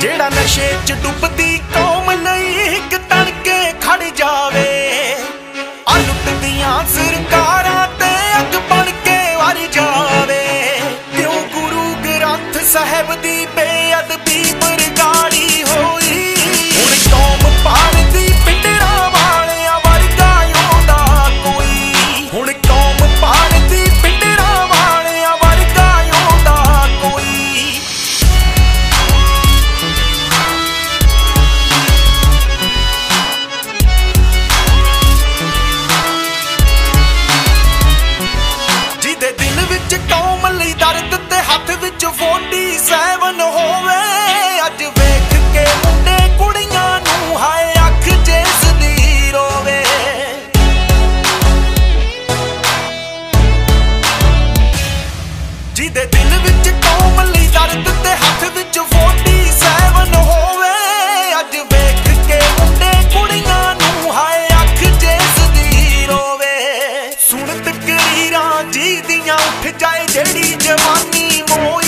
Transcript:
ਜਿਹੜਾ ਨਸ਼ੇ 'ਚ ਡੁੱਬਦੀ ਕੌਮ ਨਹੀਂ ਇੱਕ ਤੜਕੇ ਖੜ ਜਾਵੇ। ਆ ਸਰਕਾਰਾਂ ਤੇ ਅੱਗ ਬਣ ਕੇ ਵਰ ਜਾਵੇ। ਕਿਉਂ ਗੁਰੂ ਗ੍ਰੰਥ ਸਾਹਿਬ ਦੀ ਤੇ ਦਿਲ ਵਿੱਚ ਕੌਮ ਲਈ ਦਰਦ ਤੇ ਹੱਥ ਵਿੱਚ 47 ਹੋਵੇ। ਅੱਜ ਵੇਖ ਕੇ ਮੁੰਡੇ ਕੁੜੀਆਂ ਨੂੰ ਹਾਏ ਅੱਖ ਜੇ ਸਦੀ ਰੋਵੇ। ਜਿਹਦੇ ਦਿਲ ਵਿੱਚ ਕੌਮ ਲਈ ਦਰਦ ਤੇ ਹੱਥ ਵਿੱਚ 47 ਜੀ ਦੀਆਂ ਉੱਠ ਜਾਏ ਜਿਹੜੀ ਜਵਾਨੀ ਮੋਈ